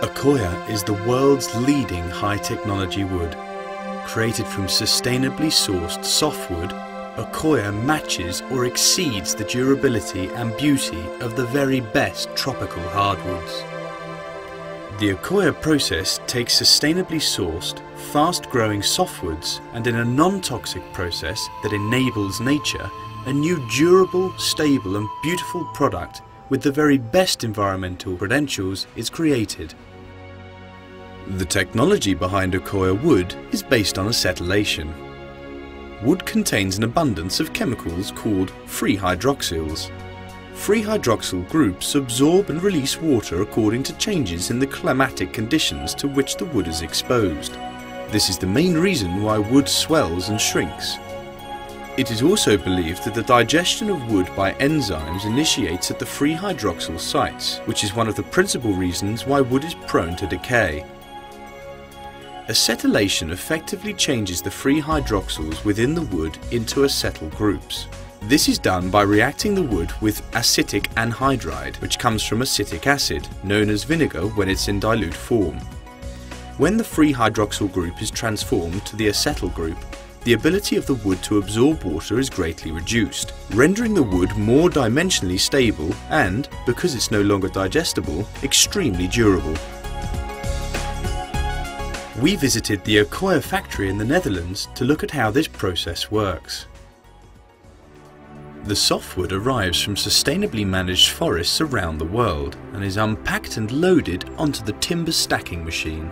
Accoya is the world's leading high-technology wood. Created from sustainably sourced softwood, Accoya matches or exceeds the durability and beauty of the very best tropical hardwoods. The Accoya process takes sustainably sourced, fast-growing softwoods and in a non-toxic process that enables nature, a new durable, stable and beautiful product with the very best environmental credentials is created. The technology behind Accoya wood is based on acetylation. Wood contains an abundance of chemicals called free hydroxyls. Free hydroxyl groups absorb and release water according to changes in the climatic conditions to which the wood is exposed. This is the main reason why wood swells and shrinks. It is also believed that the digestion of wood by enzymes initiates at the free hydroxyl sites, which is one of the principal reasons why wood is prone to decay. Acetylation effectively changes the free hydroxyls within the wood into acetyl groups. This is done by reacting the wood with acetic anhydride, which comes from acetic acid, known as vinegar when it's in dilute form. When the free hydroxyl group is transformed to the acetyl group, the ability of the wood to absorb water is greatly reduced, rendering the wood more dimensionally stable and, because it's no longer digestible, extremely durable. We visited the Accoya factory in the Netherlands to look at how this process works. The softwood arrives from sustainably managed forests around the world and is unpacked and loaded onto the timber stacking machine.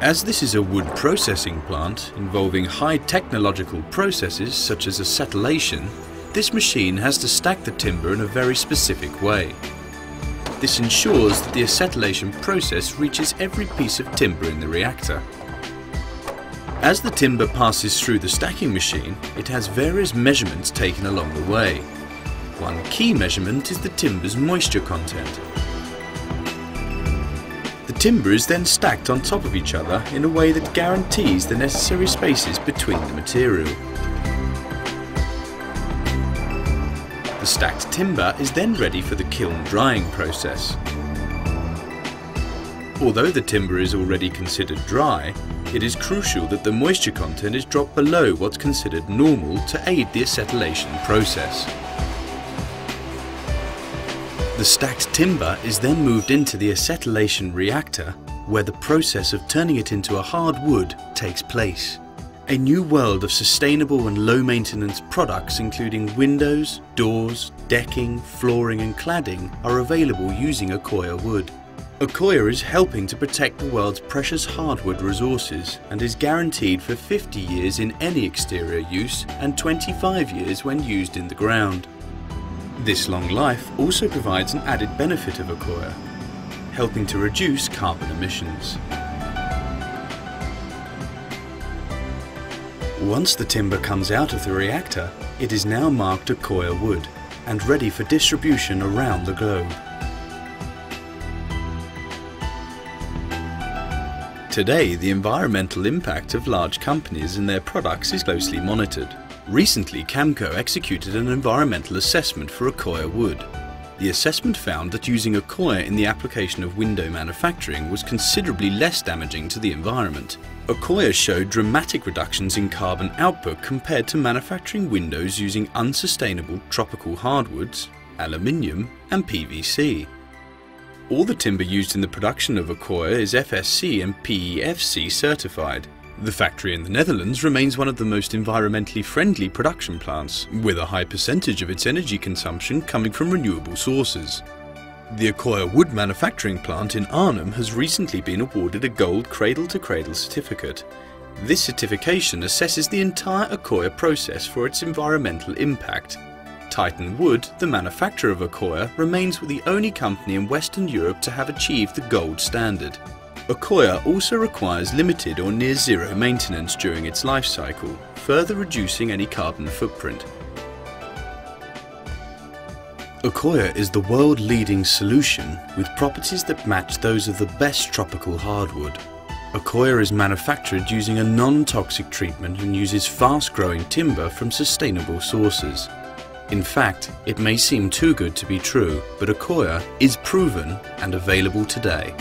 As this is a wood processing plant involving high technological processes such as acetylation, this machine has to stack the timber in a very specific way. This ensures that the acetylation process reaches every piece of timber in the reactor. As the timber passes through the stacking machine, it has various measurements taken along the way. One key measurement is the timber's moisture content. The timber is then stacked on top of each other in a way that guarantees the necessary spaces between the material. The stacked timber is then ready for the kiln drying process. Although the timber is already considered dry, it is crucial that the moisture content is dropped below what's considered normal to aid the acetylation process. The stacked timber is then moved into the acetylation reactor where the process of turning it into a hard wood takes place. A new world of sustainable and low maintenance products including windows, doors, decking, flooring and cladding are available using Accoya wood. Accoya is helping to protect the world's precious hardwood resources and is guaranteed for 50 years in any exterior use and 25 years when used in the ground. This long life also provides an added benefit of Accoya, helping to reduce carbon emissions. Once the timber comes out of the reactor, it is now marked Accoya wood and ready for distribution around the globe. Today, the environmental impact of large companies and their products is closely monitored. Recently, Camco executed an environmental assessment for Accoya wood the assessment found that using Accoya in the application of window manufacturing was considerably less damaging to the environment. Accoya showed dramatic reductions in carbon output compared to manufacturing windows using unsustainable tropical hardwoods, aluminium and PVC. All the timber used in the production of Accoya is FSC and PEFC certified, the factory in the Netherlands remains one of the most environmentally friendly production plants, with a high percentage of its energy consumption coming from renewable sources. The Accoya wood manufacturing plant in Arnhem has recently been awarded a gold cradle-to-cradle -cradle certificate. This certification assesses the entire Accoya process for its environmental impact. Titan Wood, the manufacturer of Accoya, remains the only company in Western Europe to have achieved the gold standard. Accoya also requires limited or near zero maintenance during its life cycle, further reducing any carbon footprint. Accoya is the world-leading solution with properties that match those of the best tropical hardwood. Accoya is manufactured using a non-toxic treatment and uses fast-growing timber from sustainable sources. In fact, it may seem too good to be true, but Accoya is proven and available today.